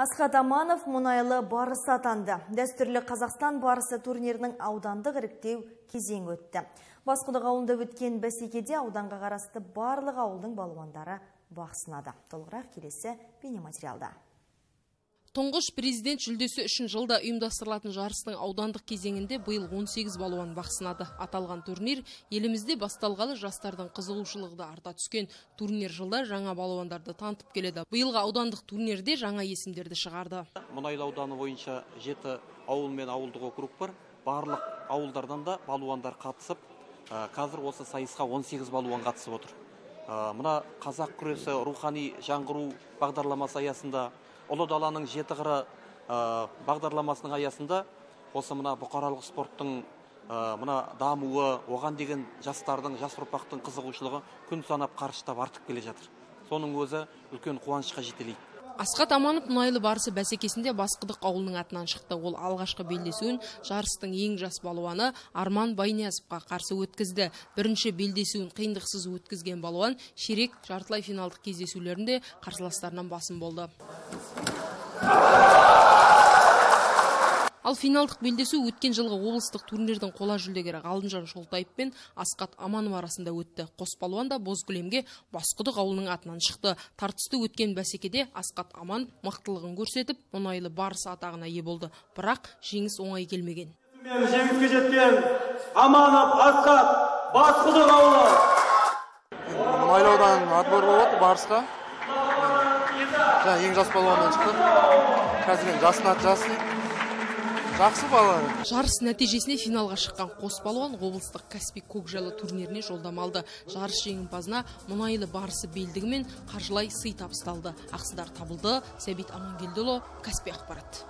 Асхат Аманов мұнайлы барысы атанды. Дәстүрлі Қазақстан барысы турнирінің аудандық іріктеу кезең өтті. Басқұдық ауылында өткен бәсекеде ауданға қарасты барлық ауылдың балуандары бақ сынады. Толығырақ келесі бейнематериалда. Тұңғыш президент жүлдесі үшін жылда ұйымдастырылатын жарыстың аудандық кезеңінде биыл 18 балуан бақ сынады. Аталған турнир елімізде басталғалы жастардың қызығушылығы да арта түскен. Турнир жылда жаңа балуандарды танытып келеді. Биылғы аудандық турнирде жаңа есімдерді шығарды. Мұнайлы ауданы бойынша жеті ауыл мен ауылдық округ бар. Барлық ауылдардан да балуандар қатысып, қазір осы сайысқа 18 балуан қатысып отыр. Мына қазақ күресі рухани жаңғыру бағдарламасы аясында ұлы даланың жеті қыры бағдарламасының аясында осы мына бұқаралық спорттың мына дамуы оған деген жастардың жас ұрпақтың қызығушылығы күн санап қарыштап артып келе жатыр. Соның өзі үлкен қуанышқа жетелейді. Асхат аманов мұнайлы барысы бәсекесінде басқыдық ауылының атынан шықты. Ол алғашқы белдесуін жарыстың ең жас балуаны арман байниязовқа қарсы өткізді. Бірінші белдесуін қиындықсыз өткізген балуан ширек жартылай финалдық кездесулерінде қарсыластарынан басым болды. Ал финалдық белдесу өткен жылғы облыстық турнирдің қола жүлдегері ғалымжан шолтаев пен асқат аманов арасында өтті. Қос балуан да боз кілемге басқұдық ауылының атынан шықты. Тартысты өткен бәсекеде асқат аман мықтылығын көрсетіп мұнайлы барыс атағына ие болды. Бірақ жеңіс оңай келмеген. Жеңіске жеткен аманов асқат басқұдық ауылы. Мұнайлы ауданының отбор болып жатыр барысқа. Жаңа ең жас балуаннан шықтым қазір аты жас. дейді жақсы бала жарыс нәтижесінде финалға шыққан қос балуан облыстық каспий көкжайлы турниріне жолдама алды. Жарыс жеңімпазына мұнайлы барысы белдігі мен қаржылай сый табысталды. Ақсыдар табылды. Сәбит амангелдіұлы каспий ақпарат.